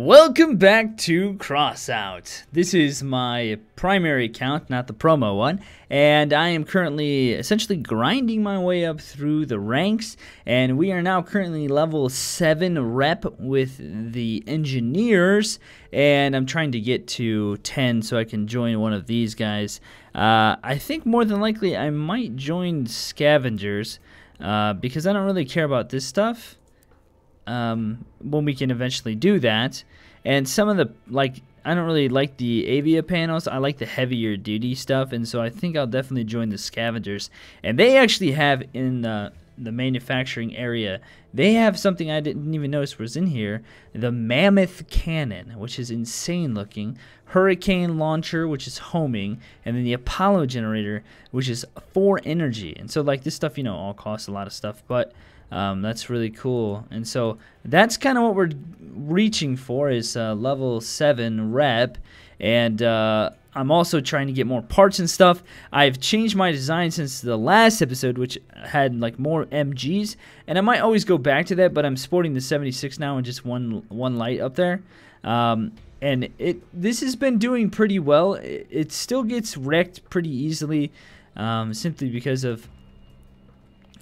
Welcome back to Crossout. This is my primary account, not the promo one, and I am currently essentially grinding my way up through the ranks, and we are now currently level 7 rep with the engineers, and I'm trying to get to 10 so I can join one of these guys. Uh, I think more than likely I might join scavengers, uh, because I don't really care about this stuff um, when we can eventually do that. And some of the, like, I don't really like the Avia panels. I like the heavier duty stuff. And so I think I'll definitely join the scavengers. And they actually have in the, the manufacturing area, they have something I didn't even notice was in here. The Mammoth Cannon, which is insane looking. Hurricane Launcher, which is homing. And then the Apollo Generator, which is for energy. And so, like, this stuff, you know, all costs a lot of stuff. But um, that's really cool. And so that's kind of what we're reaching for is uh, level 7 rep. And uh, I'm also trying to get more parts and stuff. I've changed my design since the last episode, which had like more MGs. And I might always go back to that, but I'm sporting the 76 now and just one one light up there. Um, and it this has been doing pretty well. It, it still gets wrecked pretty easily um, simply because of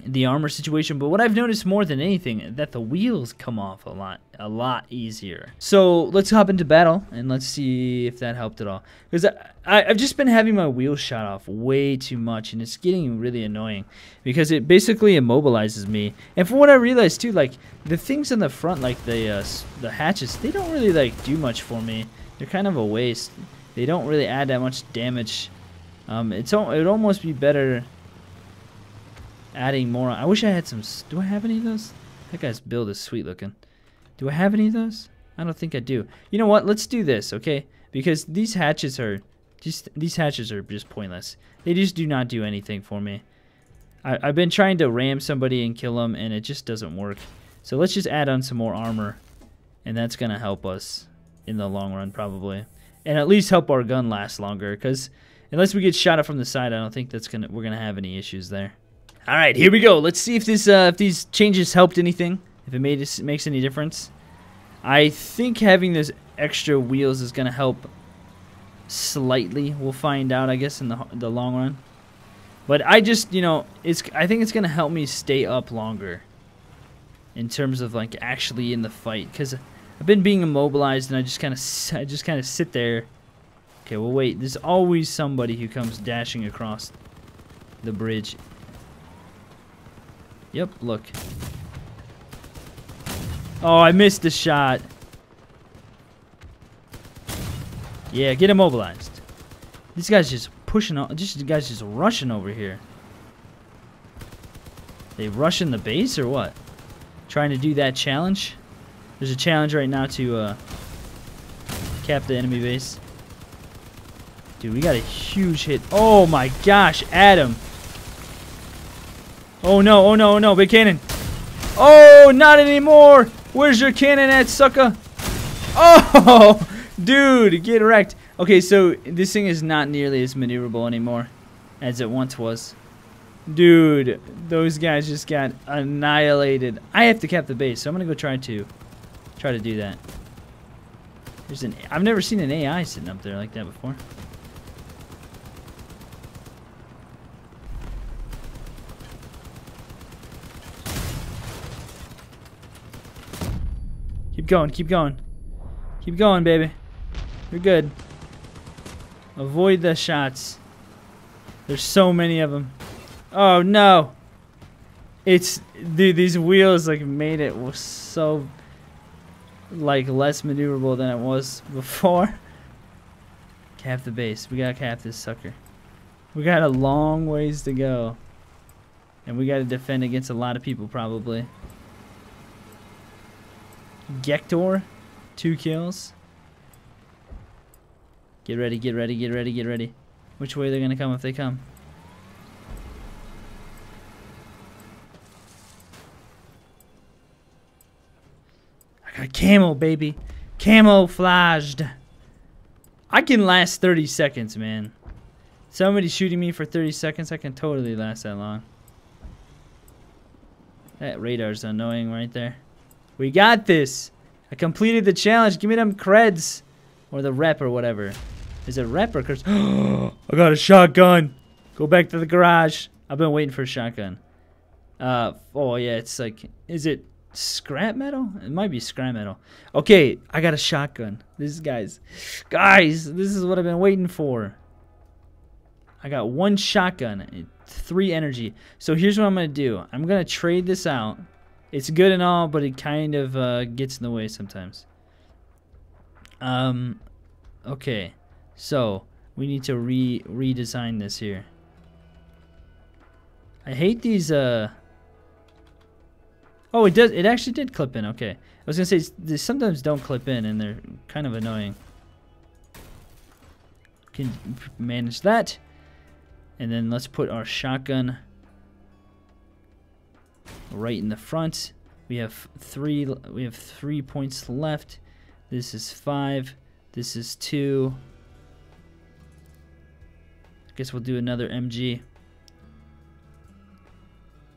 the armor situation, but what I've noticed more than anything that the wheels come off a lot a lot easier. So let's hop into battle and let's see if that helped at all. Because I, have just been having my wheels shot off way too much and it's getting really annoying because it basically immobilizes me. And from what I realized too, like the things in the front, like the uh, the hatches, they don't really like do much for me. They're kind of a waste. They don't really add that much damage. Um, it's it would almost be better adding more. I wish I had some. Do I have any of those? That guy's build is sweet looking. Do I have any of those? I don't think I do. You know what? Let's do this, okay? Because these hatches are just these hatches are just pointless. They just do not do anything for me. I, I've been trying to ram somebody and kill them, and it just doesn't work. So let's just add on some more armor, and that's gonna help us in the long run probably, and at least help our gun last longer. Because unless we get shot at from the side, I don't think that's gonna we're gonna have any issues there. All right, here we go. Let's see if this uh, if these changes helped anything. If it made it makes any difference. I think having those extra wheels is gonna help slightly. We'll find out, I guess, in the the long run. But I just, you know, it's I think it's gonna help me stay up longer. In terms of like actually in the fight, because I've been being immobilized and I just kind of I just kind of sit there. Okay, well wait. There's always somebody who comes dashing across the bridge Yep, look. Oh, I missed the shot. Yeah, get immobilized. These guys just pushing on. Just guys just rushing over here. They rushing the base or what? Trying to do that challenge? There's a challenge right now to uh, cap the enemy base. Dude, we got a huge hit. Oh my gosh, Adam. Oh no, oh no, oh no, big cannon. Oh, not anymore. Where's your cannon at, sucker? Oh, dude, get wrecked. Okay, so this thing is not nearly as maneuverable anymore as it once was. Dude, those guys just got annihilated. I have to cap the base, so I'm gonna go try to try to do that. There's an I've never seen an AI sitting up there like that before. Keep going, keep going. Keep going, baby. You're good. Avoid the shots. There's so many of them. Oh, no. It's, dude, these wheels, like, made it so, like, less maneuverable than it was before. Cap the base. We gotta cap this sucker. We got a long ways to go. And we gotta defend against a lot of people, probably. Gektor, two kills. Get ready, get ready, get ready, get ready. Which way they're gonna come if they come? I got camo, baby. Camouflaged. I can last 30 seconds, man. Somebody shooting me for 30 seconds, I can totally last that long. That radar's annoying right there. We got this. I completed the challenge. Give me them creds. Or the rep or whatever. Is it rep or creds? I got a shotgun. Go back to the garage. I've been waiting for a shotgun. Uh, oh yeah, it's like, is it scrap metal? It might be scrap metal. Okay, I got a shotgun. This guys, guys, this is what I've been waiting for. I got one shotgun, three energy. So here's what I'm gonna do. I'm gonna trade this out. It's good and all, but it kind of uh, gets in the way sometimes. Um, okay, so we need to re redesign this here. I hate these. Uh. Oh, it does. It actually did clip in. Okay, I was gonna say they sometimes don't clip in, and they're kind of annoying. Can manage that. And then let's put our shotgun right in the front. We have three we have three points left. This is five. This is two. I guess we'll do another MG.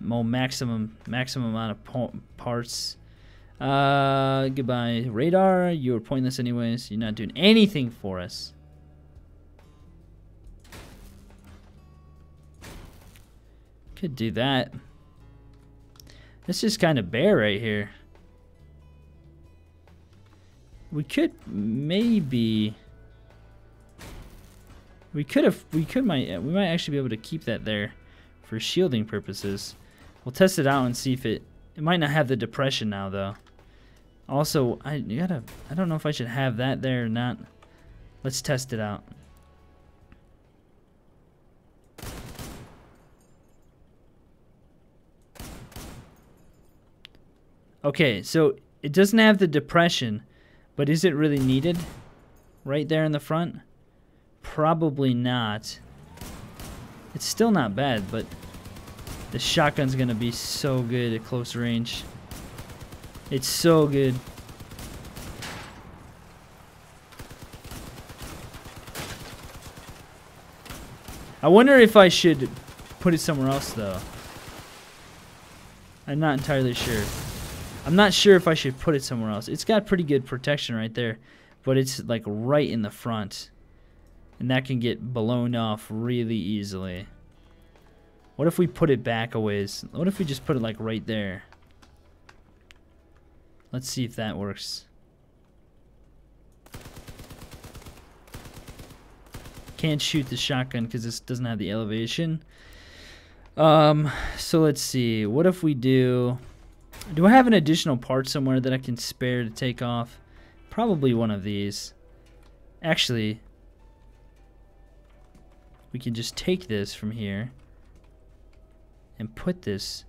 More maximum maximum amount of parts. Uh, goodbye, radar. You're pointless anyways. You're not doing anything for us. Could do that. This is kind of bare right here. We could maybe... We could have, we could might, we might actually be able to keep that there for shielding purposes. We'll test it out and see if it, it might not have the depression now though. Also, I you gotta, I don't know if I should have that there or not. Let's test it out. Okay, so it doesn't have the depression, but is it really needed? Right there in the front? Probably not. It's still not bad, but the shotgun's gonna be so good at close range. It's so good. I wonder if I should put it somewhere else though. I'm not entirely sure. I'm not sure if I should put it somewhere else. It's got pretty good protection right there, but it's like right in the front. And that can get blown off really easily. What if we put it back a ways? What if we just put it like right there? Let's see if that works. Can't shoot the shotgun because this doesn't have the elevation. Um, so let's see. What if we do... Do I have an additional part somewhere that I can spare to take off? Probably one of these. Actually, we can just take this from here and put this.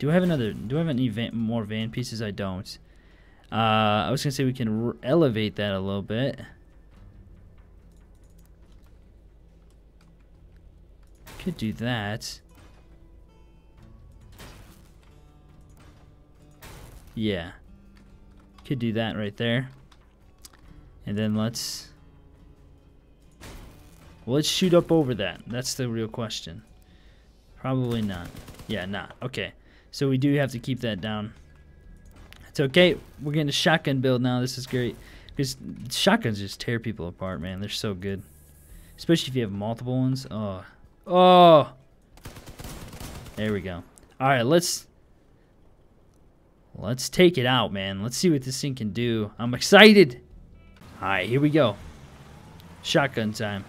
Do I have another? Do I have any van, more van pieces? I don't. Uh, I was gonna say we can elevate that a little bit. Could do that. Yeah. Could do that right there. And then let's... Well, let's shoot up over that. That's the real question. Probably not. Yeah, not. Okay. So we do have to keep that down. It's okay. We're getting a shotgun build now. This is great. Because shotguns just tear people apart, man. They're so good. Especially if you have multiple ones. Oh. Oh! There we go. Alright, let's Let's take it out, man. Let's see what this thing can do. I'm excited. All right, here we go. Shotgun time.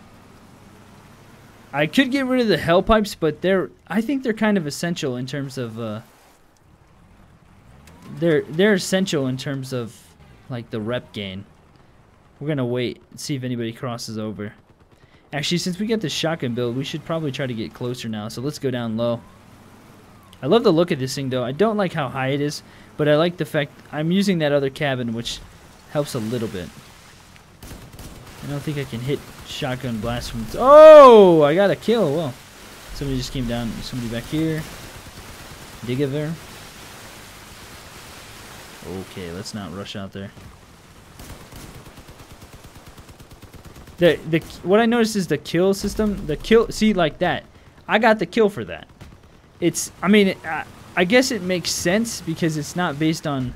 I could get rid of the hell pipes, but they're I think they're kind of essential in terms of uh they're they're essential in terms of like the rep gain. We're gonna wait and see if anybody crosses over. Actually, since we got the shotgun build, we should probably try to get closer now. So let's go down low. I love the look of this thing, though. I don't like how high it is. But I like the fact I'm using that other cabin, which helps a little bit. I don't think I can hit shotgun blast from... Oh! I got a kill. Well, somebody just came down. Somebody back here. Dig it there. Okay, let's not rush out there. The, the, what I noticed is the kill system, the kill, see like that. I got the kill for that. It's, I mean, I guess it makes sense because it's not based on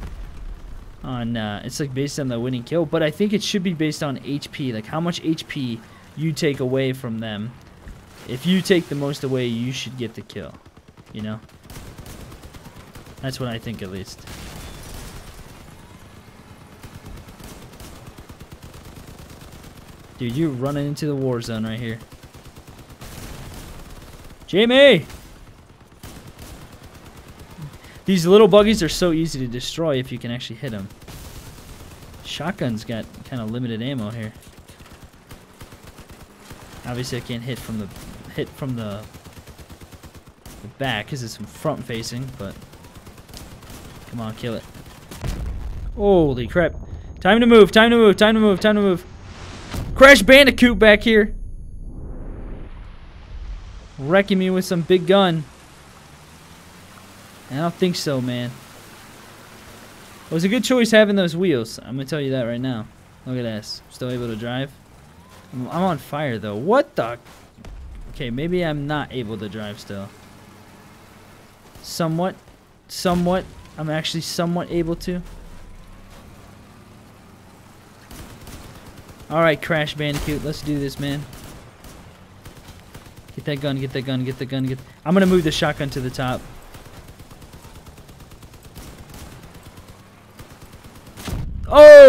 on uh, it's like based on the winning kill, but I think it should be based on HP, like how much HP you take away from them. If you take the most away, you should get the kill. You know? That's what I think at least. Dude, you're running into the war zone right here. Jamie! These little buggies are so easy to destroy if you can actually hit them. Shotgun's got kind of limited ammo here. Obviously, I can't hit from the hit from the, the back because it's front facing, but come on, kill it. Holy crap! Time to move! Time to move! Time to move! Time to move! Crash Bandicoot back here! Wrecking me with some big gun. I don't think so, man. It was a good choice having those wheels. I'm going to tell you that right now. Look at this. Still able to drive. I'm, on fire, though. What the... Okay, maybe I'm not able to drive still. Somewhat. Somewhat. I'm actually somewhat able to. Alright, Crash Bandicoot. Let's do this, man. Get that gun, get that gun, get the gun, get... I'm going to move the shotgun to the top.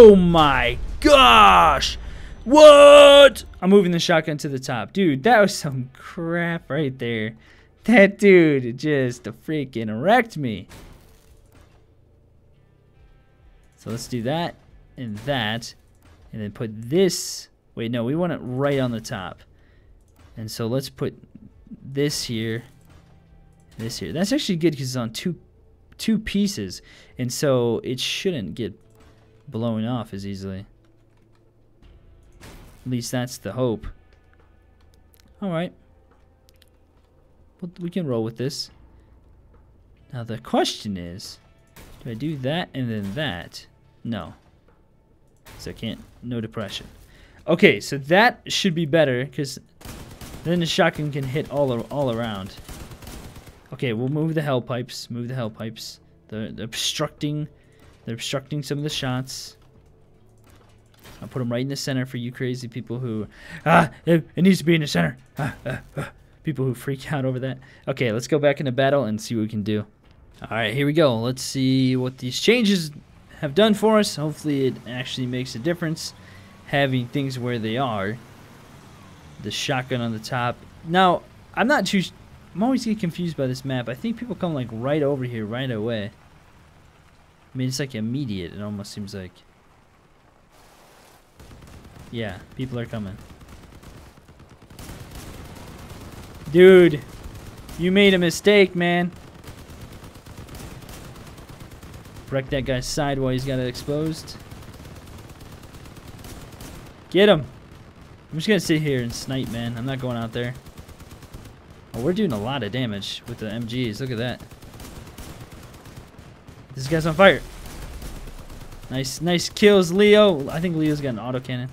Oh my gosh! What? I'm moving the shotgun to the top. Dude, that was some crap right there. That dude just freaking wrecked me. So let's do that and that. And then put this. Wait, no, we want it right on the top. And so let's put this here. This here. That's actually good because it's on two two pieces. And so it shouldn't get blowing off as easily. At least that's the hope. Alright. Well, we can roll with this. Now the question is, do I do that and then that? No. So I can't, no depression. Okay, so that should be better because then the shotgun can hit all, all around. Okay, we'll move the hell pipes, move the hell pipes. They're, they're obstructing they're obstructing some of the shots. I'll put them right in the center for you crazy people who, ah, it, it needs to be in the center. Ah, ah, ah. People who freak out over that. Okay, let's go back into battle and see what we can do. All right, here we go. Let's see what these changes have done for us. Hopefully it actually makes a difference having things where they are. The shotgun on the top. Now, I'm not too... I'm always get confused by this map. I think people come like right over here right away. I mean, it's like immediate, it almost seems like. Yeah, people are coming. Dude, you made a mistake, man. Wreck that guy's side while he's got it exposed. Get him. I'm just gonna sit here and snipe, man. I'm not going out there. Oh, we're doing a lot of damage with the MGs. Look at that. This guy's on fire. Nice, nice kills, Leo. I think Leo's got an auto cannon.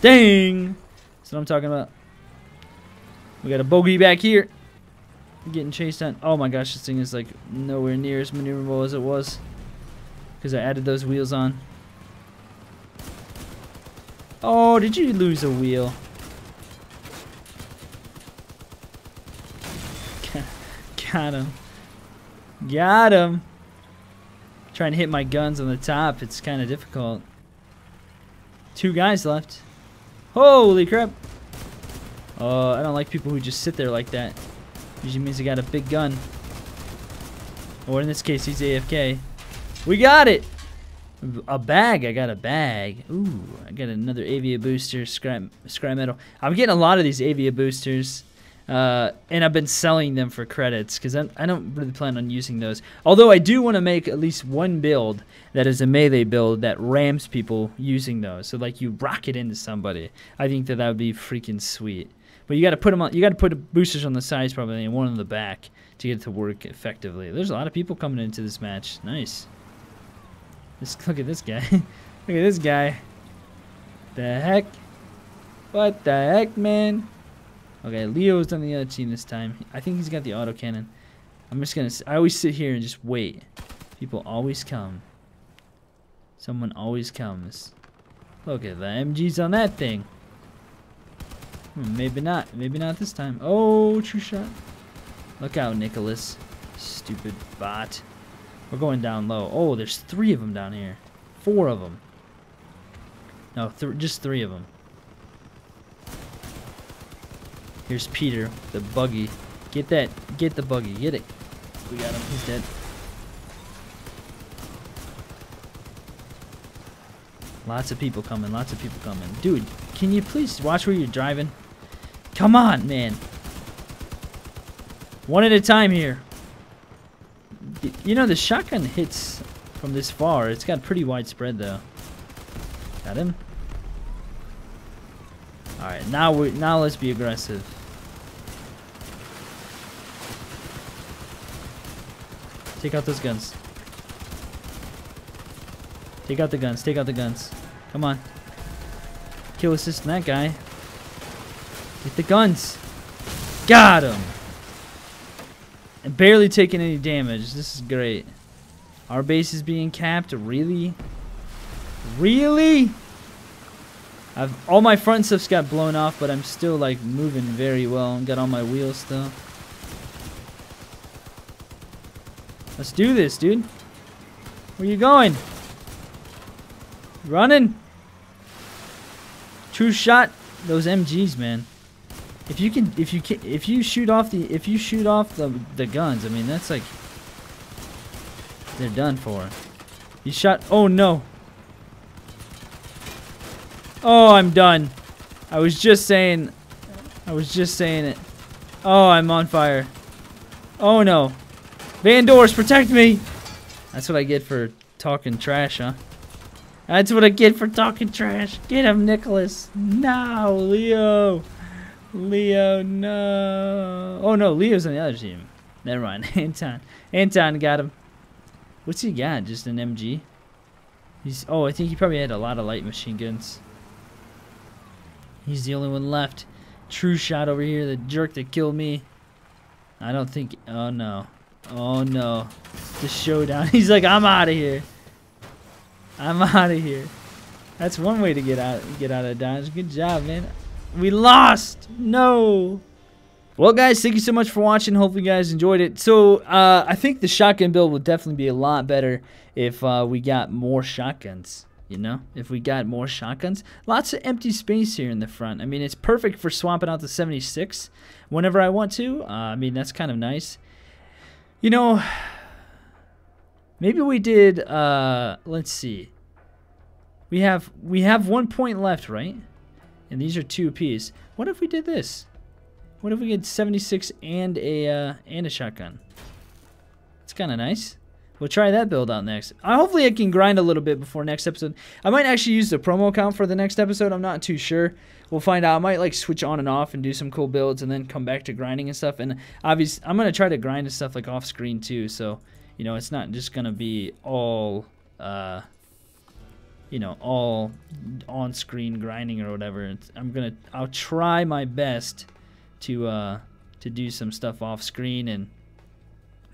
Dang! That's what I'm talking about. We got a bogey back here. Getting chased on. Oh my gosh, this thing is like nowhere near as maneuverable as it was. Because I added those wheels on. Oh, did you lose a wheel? Got him. Got him. Trying to hit my guns on the top, it's kind of difficult. Two guys left. Holy crap. Oh, I don't like people who just sit there like that. Usually means they got a big gun. Or in this case, he's AFK. We got it! A bag. I got a bag. Ooh, I got another Avia booster, scrap, scrap metal. I'm getting a lot of these Avia boosters. Uh, and I've been selling them for credits because I, don't really plan on using those. Although I do want to make at least one build that is a melee build that rams people using those. So like you rocket into somebody. I think that that would be freaking sweet. But you got to put them on. You got to put boosters on the sides probably and one on the back to get it to work effectively. There's a lot of people coming into this match. Nice. Just look at this guy. look at this guy. The heck? What the heck, man? Okay, Leo's on the other team this time. I think he's got the autocannon. I'm just gonna. I always sit here and just wait. People always come. Someone always comes. Look at the MGs on that thing. Hmm, maybe not. Maybe not this time. Oh, true shot. Look out, Nicholas. Stupid bot. We're going down low. Oh, there's three of them down here. Four of them. No, th just three of them. Here's Peter, the buggy. Get that. Get the buggy. Get it. We got him. He's dead. Lots of people coming. Lots of people coming. Dude, can you please watch where you're driving? Come on, man. One at a time here. You know, the shotgun hits from this far. It's got pretty widespread, though. Got him. All right, now we now let's be aggressive. Take out those guns. Take out the guns. Take out the guns. Come on. Kill assist that guy. Get the guns. Got him. And barely taking any damage. This is great. Our base is being capped. Really? Really? I've all my front stuff's got blown off, but I'm still like moving very well. Got all my wheels still. Let's do this, dude. Where you going? Running? True shot. Those MGs, man. If you can, if you can, if you shoot off the, if you shoot off the the guns, I mean that's like they're done for. You shot. Oh no. Oh, I'm done. I was just saying. I was just saying it. Oh, I'm on fire. Oh no. Van Doors, protect me! That's what I get for talking trash, huh? That's what I get for talking trash. Get him, Nicholas. No, Leo. Leo, no. Oh, no, Leo's on the other team. Never mind. Anton. Anton got him. What's he got? Just an MG? He's. Oh, I think he probably had a lot of light machine guns. He's the only one left. True shot over here, the jerk that killed me. I don't think. Oh, no. Oh no. The showdown. He's like, I'm out of here. I'm out of here. That's one way to get out get out of Dodge. Good job, man. We lost. No. Well, guys, thank you so much for watching. Hopefully, you guys enjoyed it. So, uh, I think the shotgun build would definitely be a lot better if uh, we got more shotguns. You know, if we got more shotguns. Lots of empty space here in the front. I mean, it's perfect for swapping out the 76 whenever I want to. Uh, I mean, that's kind of nice. You know, maybe we did, uh, let's see. We have, we have one point left, right? And these are two apiece. What if we did this? What if we get 76 and a, uh, and a shotgun? It's kind of nice. We'll try that build out next. Uh, hopefully I can grind a little bit before next episode. I might actually use the promo account for the next episode. I'm not too sure. We'll find out. I might like switch on and off and do some cool builds and then come back to grinding and stuff. And obviously I'm going to try to grind and stuff like off screen too. So, you know, it's not just going to be all, uh, you know, all on screen grinding or whatever. It's, I'm going to, I'll try my best to, uh, to do some stuff off screen and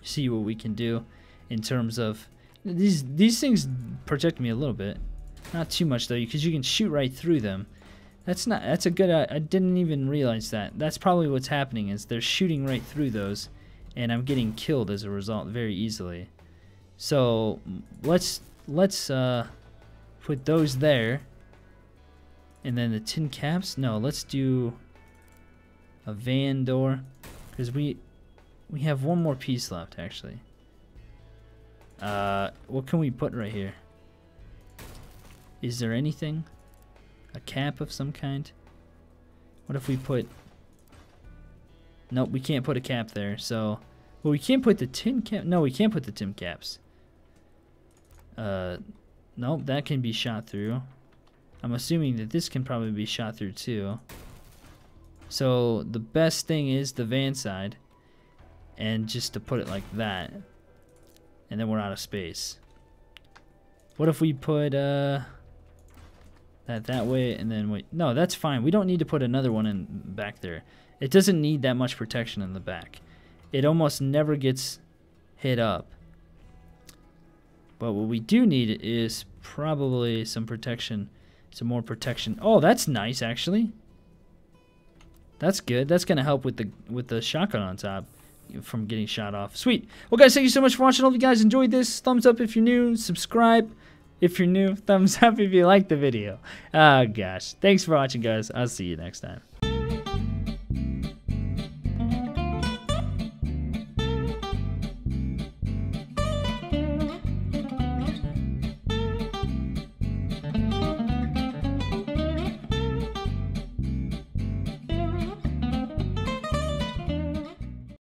see what we can do in terms of these these things protect me a little bit. Not too much though because you can shoot right through them. That's not that's a good I, I didn't even realize that. That's probably what's happening is they're shooting right through those and I'm getting killed as a result very easily. So let's let's uh put those there. And then the tin caps? No let's do a van door because we we have one more piece left actually uh, what can we put right here? Is there anything? A cap of some kind? What if we put... Nope, we can't put a cap there, so... Well, we can't put the tin cap... No, we can't put the tin caps. Uh, nope, that can be shot through. I'm assuming that this can probably be shot through too. So the best thing is the van side. And just to put it like that and then we're out of space. What if we put uh, that that way and then wait? No, that's fine. We don't need to put another one in back there. It doesn't need that much protection in the back. It almost never gets hit up. But what we do need is probably some protection, some more protection. Oh, that's nice actually. That's good. That's gonna help with the with the shotgun on top from getting shot off. Sweet. Well, guys, thank you so much for watching. I hope you guys enjoyed this. Thumbs up if you're new. Subscribe if you're new. Thumbs up if you liked the video. Oh, gosh. Thanks for watching, guys. I'll see you next time.